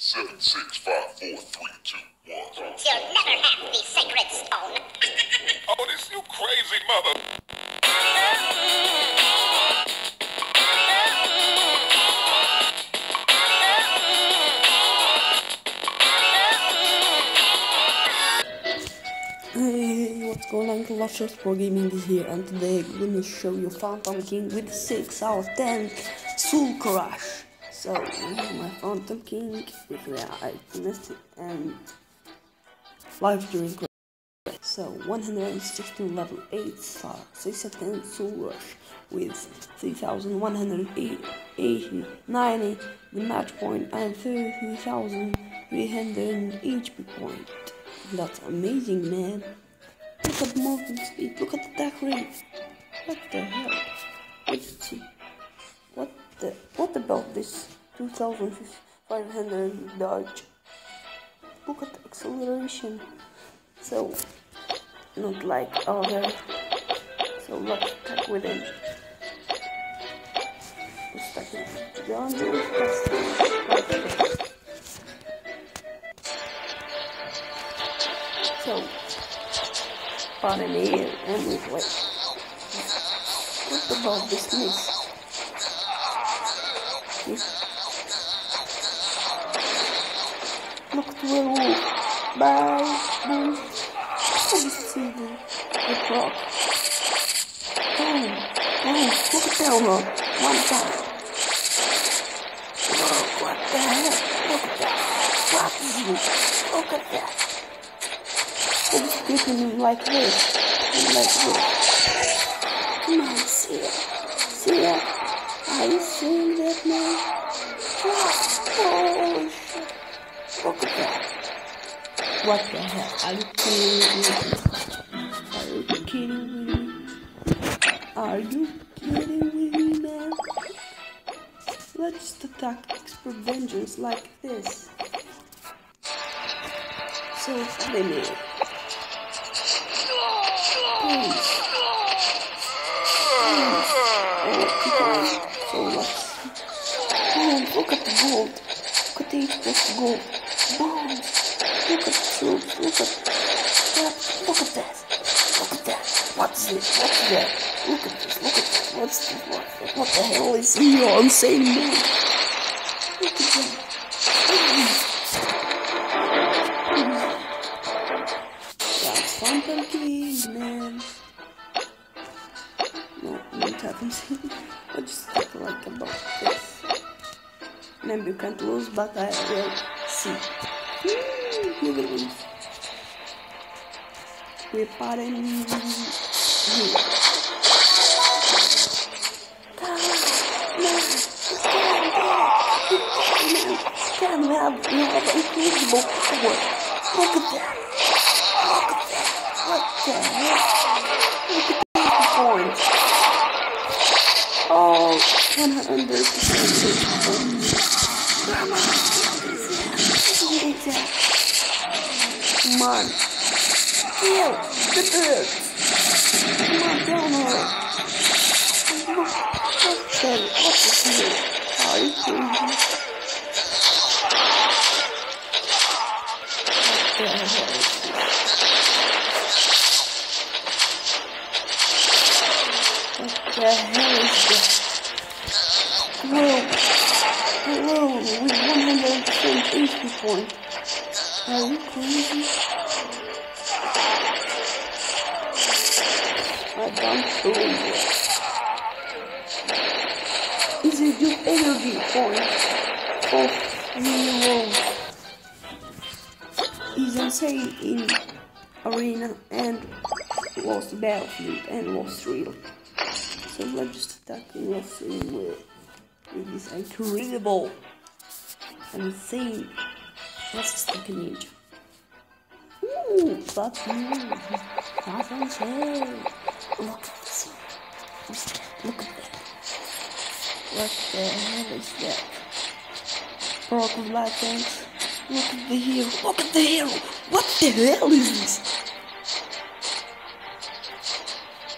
Seven, six, five, four, three, two, one. You'll never have the sacred stone. Oh, this you crazy mother. Hey, what's going on? Colossus Pro Gaming is here, and today I'm gonna show you Phantom King with 6 out of 10 Soul Crush. So, my Phantom King with the Alchemist and Life During Crush. So, 116 level 8 star, 6 out of 10 Soul Crush with 3180, 90 the match point, and 33,300 HP point. That's amazing, man. At the movement speed. 2,500 dodge? Look at acceleration. So, not like other. So let's attack with him. So, pardon me, and we wait. What about this miss? Look at the werewolf. Bye. Boom. I just see the, clock. Boom. Boom. Look at that one. One time. Whoa, what the hell? Look at that. What is it? Look at that. It's getting like this, and like this. Come on, see it. See it? Are you seeing that man? What the hell? Are you kidding me? Are you kidding me? Man? Let's just attack expert vengeance like this. So funny, man. Please. Oh. So much. Boom, look at the gold. Look at the gold. Boom. Look at troops. Look at that. Look at that. Look at that. What's this? What's that? Look at this. Look at this. What's this? What, what the hell is he on saying? Look at that. That's Phantom King, man. No, not happens. I just like about this. Maybe you can't lose, but I will see. Hmm, You will lose. Preparem here. Can we have, incredible power. Look at that. Look at that. What the heck? Look at these points. Oh, 100%. Come on. Ew, the birds. Come on, down here. The, what is here? Are you is this? What the hell is this? Whoa! Whoa! With 100% HP point. Are you crazy? I don't believe it. Is it your energy point of zero? Is insane in arena and lost battlefield and lost realm. So let's just attack lost realm with, with this incredible insane. Let's just take a ninja. Ooh, that's new. That's insane. Look at this. Look at that. What the hell is that? Broken black tanks. Look at the hero. Look at the hero. What the hell is this?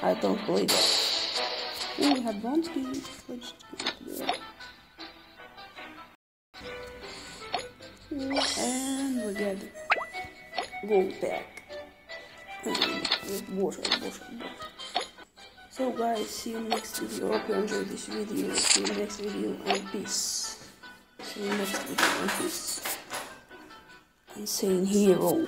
I don't believe it. We have bronze keys. Let's And we get gold back. With water, water, water. So guys, see you next video. Hope you enjoyed this video. See you next video and peace. See you next video and peace. Insane hero.